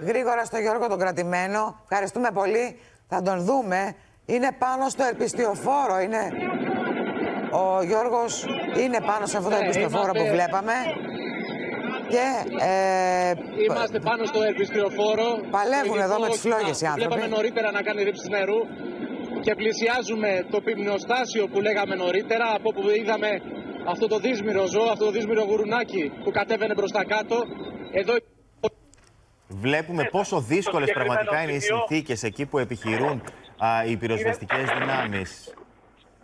Γρήγορα στο Γιώργο τον κρατημένο. Ευχαριστούμε πολύ. Θα τον δούμε. Είναι πάνω στο ερπιστιοφόρο. Είναι... Ο Γιώργος είναι πάνω σε αυτό το Ναι, ερπιστιοφόρο που είμαστε- βλέπαμε. Και ε, Είμαστε πάνω στο ερπιστριοφόρο. Παλεύουν Το εδώ με ειδικό τις φλόγες οι όχημα που άνθρωποι. Βλέπαμε νωρίτερα να κάνει ρήψη νερού και πλησιάζουμε το πυμνοστάσιο που λέγαμε νωρίτερα, από όπου είδαμε αυτό το δύσμηρο ζώο, αυτό το δύσμηρο γουρουνάκι που κατέβαινε προς τα κάτω. Εδώ Βλέπουμε πόσο δύσκολες συγκεκριμένο πραγματικά είναι οι σημείο. συνθήκες εκεί που επιχειρούν α, οι πυροσβεστικές δυνάμεις.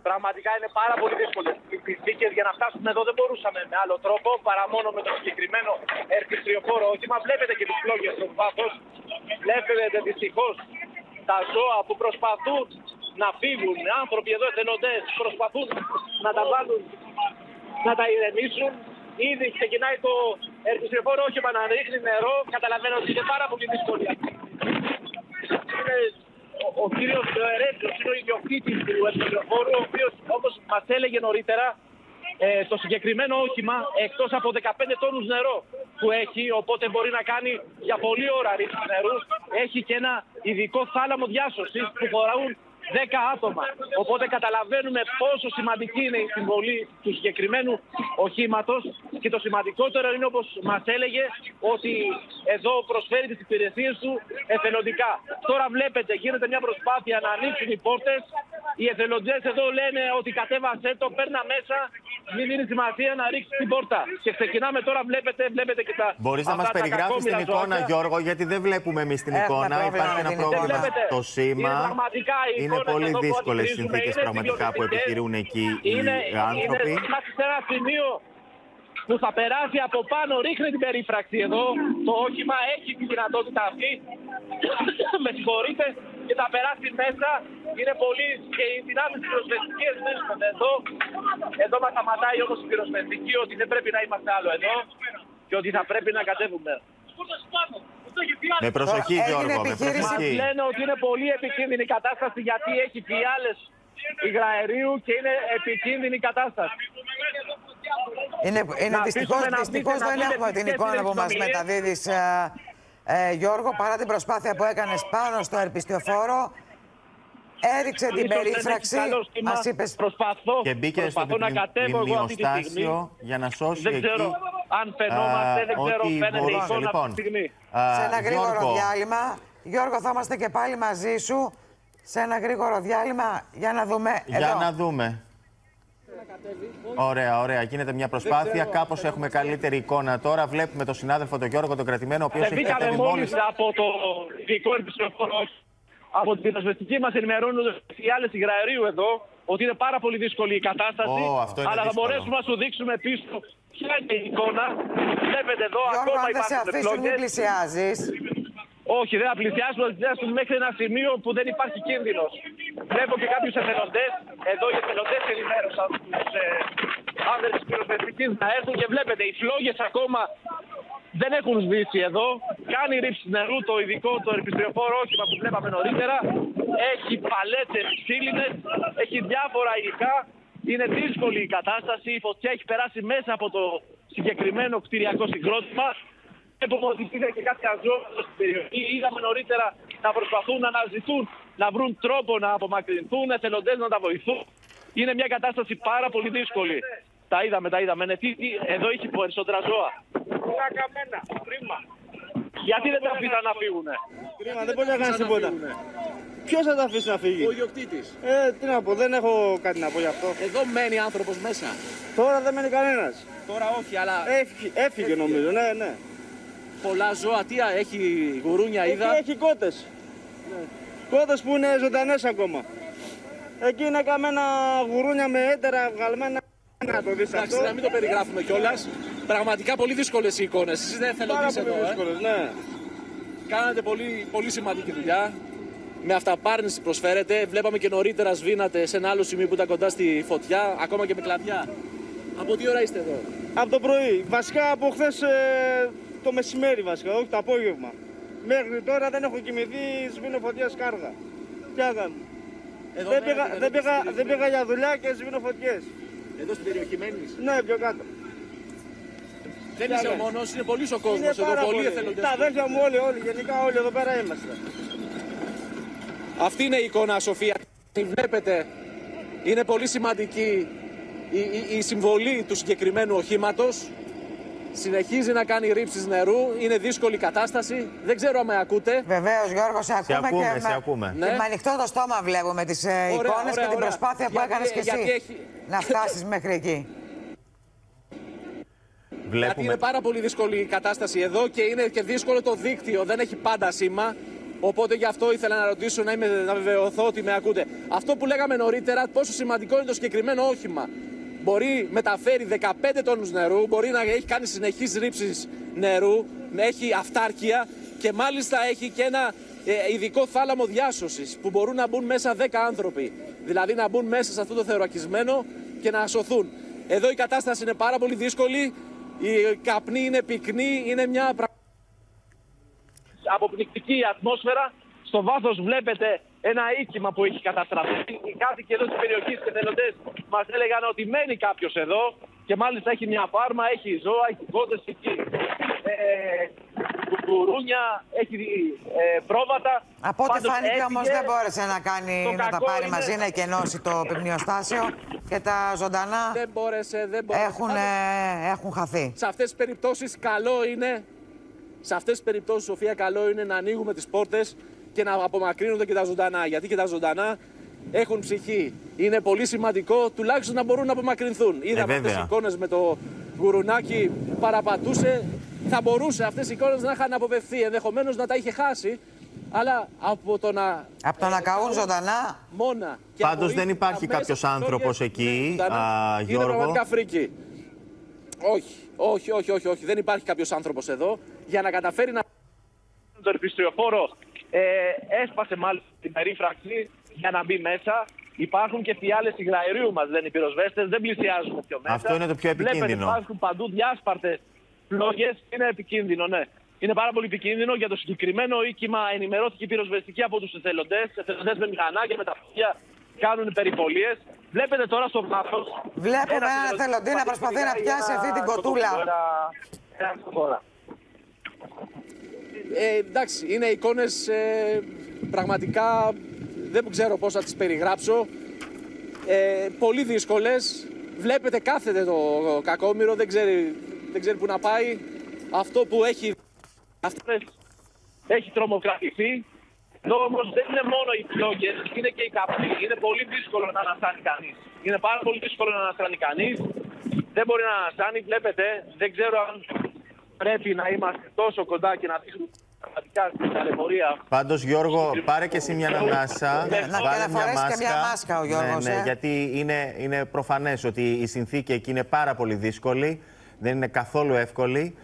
Πραγματικά είναι πάρα πολύ δύσκολες οι συνθήκες για να φτάσουμε εδώ. Δεν μπορούσαμε με άλλο τρόπο παρά μόνο με το συγκεκριμένο ερπιστριοφόρο όχημα. Βλέπετε και τις φλόγες στο βάθος. Βλέπετε δυστυχώς τα ζώα που προσπαθούν να φύγουν. Οι άνθρωποι εδώ εθελοντές προσπαθούν να τα βάλουν, να τα ηρεμήσουν. Ήδη ξεκινάει το ερπιστριοφόρο όχημα να ρίχνει νερό. Καταλαβαίνω ότι είναι πάρα πολύ δύσκολη αυτή είναι ο, ο κύριος Ρέντζο, είναι ο ιδιοκτήτη του ελευθεροφόρου, ο οποίος όπως μας έλεγε νωρίτερα, ε, το συγκεκριμένο όχημα εκτός από 15 τόνους νερό που έχει, οπότε μπορεί να κάνει για πολλή ώρα ρήψη νερού, έχει και ένα ειδικό θάλαμο διάσωσης που φορούν 10 άτομα. Οπότε καταλαβαίνουμε πόσο σημαντική είναι η συμβολή του συγκεκριμένου οχήματος και το σημαντικότερο είναι όπως μας έλεγε ότι εδώ προσφέρει τις υπηρεσίες του εθελοντικά. Τώρα βλέπετε γίνεται μια προσπάθεια να ανοίξουν οι πόρτες. Οι εθελοντές εδώ λένε ότι κατέβασε το, παίρνα μέσα, μην δίνει σημασία να ρίξεις την πόρτα. Και ξεκινάμε τώρα, βλέπετε, βλέπετε και τα. Μπορείς να αυτά μας τα περιγράψεις κακόμοιρα την εικόνα, ζωάκια. Γιώργο, γιατί δεν βλέπουμε εμείς την Έχουμε εικόνα. πρόβλημα Υπάρχει με ένα την πρόβλημα εικόνα. Βλέπετε, στο σήμα. είναι πραγματικά οι Είναι εικόνες πολύ εδώ που δύσκολες αντικρίζουμε, συνθήκες είναι πραγματικά που συγκλονιστικές. επιχειρούν εκεί οι είναι, άνθρωποι. Είναι, είμαστε σε ένα σημείο που θα περάσει από πάνω, ρίχνει την περίφραξη εδώ. Το όχημα έχει τη δυνατότητα αυτή. Με συγχωρείτε. Και θα περάσει μέσα. Είναι πολύ. Και οι δυνάμεις πυροσβεστικέ βρίσκονται εδώ. Εδώ μας σταματάει όμως η πυροσβεστική ότι δεν πρέπει να είμαστε άλλο εδώ. Και ότι θα πρέπει να κατέβουμε. Με προσοχή, Έγινε Γιώργο, με επιχείρηση. Μας προσοχή. λένε ότι είναι πολύ επικίνδυνη η κατάσταση γιατί έχει φιάλε υγραερίου και είναι επικίνδυνη η κατάσταση. είναι, είναι Να δυστυχώς, αφήσουμε να δυστυχώς μπείτε, να δεν μπείτε έχουμε την στις εικόνα που μας συνομιλίες. Μεταδίδεις ε, ε, Γιώργο παρά την προσπάθεια που έκανες πάνω στο ερπιστιοφόρο έριξε την Ίσως δεν έχεις περίφραξη καλό σχήμα. μας είπες Προσπαθώ, Και μπήκε στο προσπαθώ να κατέβω εγώ αυτή τη στιγμή. μνημοστάσιο για να σώσει Δεν εκεί. ξέρω αν φαινόμαστε, δεν α, ξέρω, ό,τι φαίνεται η μπορούσε. εικόνα αυτή Λοιπόν, τη στιγμή. α, σε ένα γρήγορο Γιώργο, διάλειμμα. Γιώργο, θα είμαστε και πάλι μαζί σου. Σε ένα γρήγορο διάλειμμα για να δούμε. Για εδώ. να δούμε. Ωραία, ωραία. Γίνεται μια προσπάθεια. Κάπως έχουμε καλύτερη εικόνα τώρα. Βλέπουμε τον συνάδελφο τον Γιώργο, τον κρατημένο, ο οποίος έχει Μπήκαμε κατέβει μόλις μόλι. από το ειδικό επιστροφό. Από την πυροσβεστική μας ενημερώνουν οι άλλες υγραερίου εδώ ότι είναι πάρα πολύ δύσκολη η κατάσταση. Ω, αυτό είναι αλλά θα δύσκολο. μπορέσουμε να σου δείξουμε πίσω ποια είναι η εικόνα. Βλέπετε εδώ Γιώργο, ακόμα αν δεν σε υπάρχουν αφήσουν, μην φλόγες. πλησιάζεις. Όχι, δεν θα πλησιάσουμε, θα πλησιάσουμε μέχρι ένα σημείο που δεν υπάρχει κίνδυνος. Βλέπω και κάποιους εθελοντές. Εδώ οι εθελοντέ ενημέρωσαν του ε, άνδρες της πυροσβεστικής να έρθουν και βλέπετε οι φλόγες ακόμα δεν έχουν σβήσει εδώ. Κάνει ρήψη νερού το ειδικό, το ερπιστριοφόρο όχημα που βλέπαμε νωρίτερα. Έχει παλέτες ξύλινε, έχει διάφορα υλικά. Είναι δύσκολη η κατάσταση. Η φωτιά έχει περάσει μέσα από το συγκεκριμένο κτηριακό συγκρότημα. Βλέπουμε ότι υπήρχε και κάποια ζώα στην περιοχή. Είδαμε νωρίτερα να προσπαθούν να αναζητούν, να βρουν τρόπο να απομακρυνθούν, εθελοντές να τα βοηθούν. Είναι μια κατάσταση πάρα πολύ δύσκολη. Τα είδαμε, τα είδαμε. Ναι, τι, τι, εδώ έχει περισσότερα ζώα. Πολλά καμένα, κρίμα. Γιατί δεν τα αφήσαν να φύγουν. Κρίμα, δεν μπορεί να κάνει τίποτα. Ποιος θα τα αφήσει να φύγει; Ο ιδιοκτήτης. Ε, τι να πω, δεν έχω κάτι να πω γι' αυτό. Εδώ μένει άνθρωπος μέσα. Τώρα δεν μένει κανένας. Τώρα όχι, αλλά Έφυγε, έφυγε νομίζω, ναι, ναι. πολλά ζώα. Τι έχει γουρούνια, Εκεί έχει κότες. Κότε που είναι ζωντανές ακόμα. Εκεί είναι καμένα γουρούνια με έντερα βγαλμένα. Να το δεις Εντάξει, αυτό. να μην το περιγράφουμε κιόλας. Πραγματικά πολύ δύσκολες οι εικόνες. Εσείς δεν Πάρα εθελοντή πολύ εδώ. Ε. δύσκολες, ναι. Κάνατε πολύ, πολύ σημαντική δουλειά. Με αυταπάρνηση προσφέρετε. Βλέπαμε και νωρίτερα σβήνατε σε ένα άλλο σημείο που ήταν κοντά στη φωτιά, ακόμα και με κλαδιά. Από τι ώρα είστε εδώ; Από το πρωί. Βασικά από χθες το μεσημέρι βασικά, όχι το απόγευμα. Μέχρι τώρα δεν έχω κοιμηθεί, σβήνω φωτιά σκάρδα. Τι να κάνω. Εδώ Δεν μένετε, πήγα, δεν δεν, πήγα, είστε δεν στην- πήγα για δουλειά και σβήνω φωτιές. Εδώ στην περιοχή μένεις; Ναι, πιο κάτω. Δεν είσαι ο μόνος, είναι πολύ ο κόσμος Είναι εδώ. πάρα Πολλοί πολύ. εθελοντές. Τα αδέρφια μου όλοι, όλοι, γενικά όλοι εδώ πέρα είμαστε. Αυτή είναι η εικόνα, Σοφία. Τη βλέπετε, είναι πολύ σημαντική η, η, η συμβολή του συγκεκριμένου οχήματος. Συνεχίζει να κάνει ρήψεις νερού. Είναι δύσκολη η κατάσταση. Δεν ξέρω αν με ακούτε. Βεβαίως, Γιώργος, σε ακούμε, ακούμε, και σε με, ακούμε. και Ναι. με ανοιχτό το στόμα βλέπουμε τις ε, Ωραία, εικόνες ωραία, και την ωραία. προσπάθεια που Γιατί- έκανες και εσύ γιατί έχει- να φτάσεις μέχρι εκεί. Γιατί Βλέπουμε. είναι πάρα πολύ δύσκολη η κατάσταση εδώ και είναι και δύσκολο το δίκτυο. Δεν έχει πάντα σήμα. Οπότε γι' αυτό ήθελα να ρωτήσω να, είμαι, να βεβαιωθώ ότι με ακούτε. Αυτό που λέγαμε νωρίτερα, πόσο σημαντικό είναι το συγκεκριμένο όχημα. Μπορεί μεταφέρει 15 τόνους νερού, μπορεί να έχει κάνει συνεχείς ρήψεις νερού, έχει αυτάρκεια και μάλιστα έχει και ένα ε, ειδικό θάλαμο διάσωσης που μπορούν να μπουν μέσα 10 άνθρωποι. Δηλαδή να μπουν μέσα σε αυτό το θωρακισμένο και να σωθούν. Εδώ η κατάσταση είναι πάρα πολύ δύσκολη, η καπνή είναι πυκνή, είναι μια πρα- αποπνικτική ατμόσφαιρα. Στο βάθος βλέπετε ένα οίκημα που έχει καταστραφεί. Οι κάτοικοι εδώ της περιοχής και θελοντέ μας έλεγαν ότι μένει κάποιος εδώ και μάλιστα έχει μια φάρμα, έχει ζώα, έχει κότε, έχει ε, κουκουρούνια, έχει ε, πρόβατα. Από ό,τι Πάντως φάνηκε όμως έφυγε. δεν μπόρεσε να, κάνει, Το να τα κακό πάρει είναι- μαζί, να εκενώσει το πυμνιοστάσιο και τα ζωντανά δεν μπόρεσε, δεν μπόρεσε. έχουν, Πάντως, ε, έχουν χαθεί. Σε αυτές τις περιπτώσεις καλό είναι, σε αυτές τις περιπτώσεις Σοφία καλό είναι να ανοίγουμε τις πόρτες και να απομακρύνονται και τα ζωντανά. Γιατί και τα ζωντανά έχουν ψυχή. Είναι πολύ σημαντικό τουλάχιστον να μπορούν να απομακρυνθούν. Είδαμε αυτές βέβαια. τις εικόνες με το γουρουνάκι που παραπατούσε. Θα μπορούσε αυτές οι εικόνες να είχαν αποφευθεί. Ενδεχομένως να τα είχε χάσει. Αλλά από το να Από το να καούν ζωντανά, μόνα. και Πάντως από δεν ίχνη υπάρχει αμέσως κάποιος τις άνθρωπος λόγιες, εκεί, ναι, ζωντανά, α, Είναι Γιώργο. πραγματικά φρίκι. Όχι, όχι, όχι, όχι, όχι. Δεν υπάρχει κάποιος άνθρωπος εδώ για να καταφέρει να Το ερπιστριοφόρο ε, έσπασε μάλιστα την περίφραξη για να μπει μέσα. Υπάρχουν και φιάλες υγραερίου μας, δεν είναι οι πυροσβέστες, δεν πλησιάζουν πιο μέσα. Αυτό είναι το πιο επικίνδυνο. Βλέπετε, υπάρχουν παντού διάσπαρτες φλόγες. Είναι επικίνδυνο, ναι. Είναι πάρα πολύ επικίνδυνο. Για το συγκεκριμένο οίκημα ενημερώθηκε η πυροσβεστική από τους εθελοντές. Εθελοντές με μηχανάκια, με τα αυτιά κάνουν περιπολίες. Βλέπετε τώρα στο βάθος. Βλέπουμε έναν εθελοντή να προσπαθεί να πιάσει αυτή την κοτούλα. Ε, εντάξει, είναι εικόνες ε, πραγματικά δεν ξέρω πώς θα τις περιγράψω. Ε, πολύ δύσκολες. Βλέπετε κάθεται το κακόμοιρο, δεν ξέρει, δεν ξέρει που να πάει. Αυτό που έχει... αυτές έχει τρομοκρατηθεί. Εδώ όμω δεν είναι μόνο οι φλόγε, είναι και οι καπνοί. Είναι πολύ δύσκολο να αναστάνει κανείς. Είναι πάρα πολύ δύσκολο να αναστάνει κανείς. Δεν μπορεί να αναστάνει. Βλέπετε, δεν ξέρω αν πρέπει να είμαστε τόσο κοντά και να δείχνουμε πραγματικά στην ταλαιπωρία. Πάντως Γιώργο, πάρε και εσύ μια ανάσα. Ναι, να- βάλε και να φορέσει και μια μάσκα ο Γιώργος, Ναι, ναι, ε. γιατί είναι, είναι προφανές ότι η συνθήκη εκεί είναι πάρα πολύ δύσκολη. Δεν είναι καθόλου εύκολη.